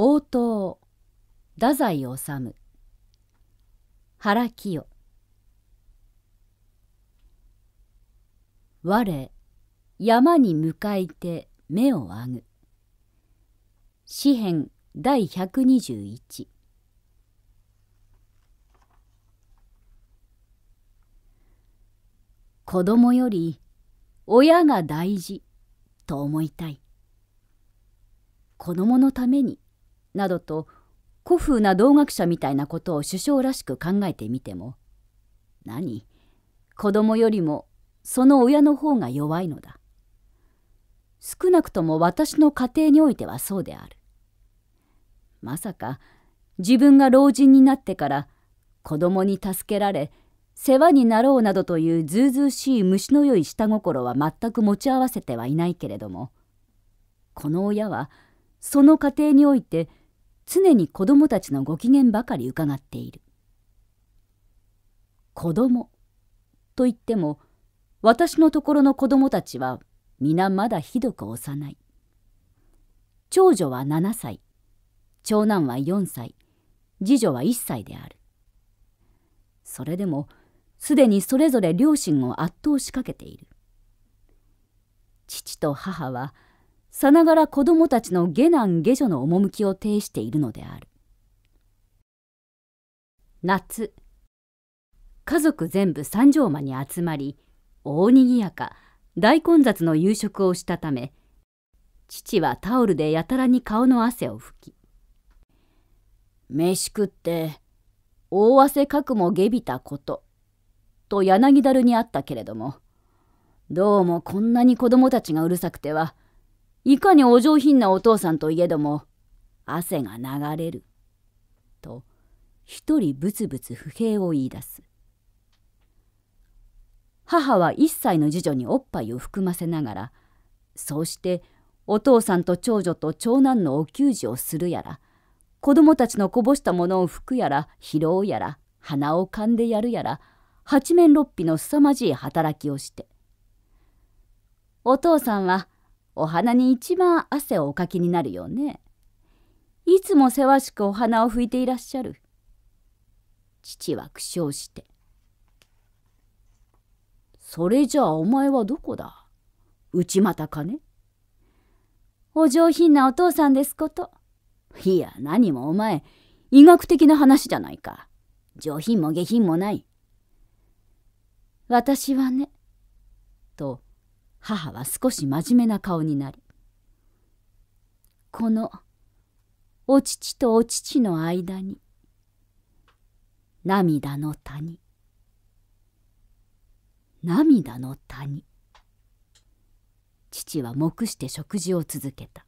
応答。太宰治。原清。我山に向かいて目をあぐ。詩編第121子供より親が大事と思いたい。子供のために。などと古風な道学者みたいなことを首相らしく考えてみても何？子供よりもその親の方が弱いのだ。少なくとも私の家庭においてはそうである。まさか自分が老人になってから子供に助けられ世話になろうなどというずうずうしい虫のよい下心は全く持ち合わせてはいないけれどもこの親はその家庭において常に子供たちのご機嫌ばかり伺っている。子供と言っても私のところの子供たちは皆まだひどく幼い。長女は7歳長男は4歳次女は1歳である。それでもすでにそれぞれ両親を圧倒しかけている。父と母はさながら子供たちの下男下女の趣を呈しているのである。夏家族全部三条間に集まり大にぎやか大混雑の夕食をしたため父はタオルでやたらに顔の汗を拭き「飯食って大汗かくもげびたこと」と柳だるにあったけれどもどうもこんなに子供たちがうるさくてはいかにお上品なお父さんといえども汗が流れる。と一人ブツブツ不平を言い出す。母は一歳の次女におっぱいを含ませながらそうしてお父さんと長女と長男のお給仕をするやら子供たちのこぼしたものを拭くやら拾うやら鼻をかんでやるやら八面六臂の凄まじい働きをしてお父さんはお花に一番汗をおかきになるよね。いつもせわしくお花を拭いていらっしゃる。父は苦笑して。それじゃあお前はどこだ？内股かね？お上品なお父さんですこと。いや、何もお前、医学的な話じゃないか。上品も下品もない。私はね、と母は少し真面目な顔になりこのお乳とお乳の間に涙の谷涙の谷。父は黙して食事を続けた。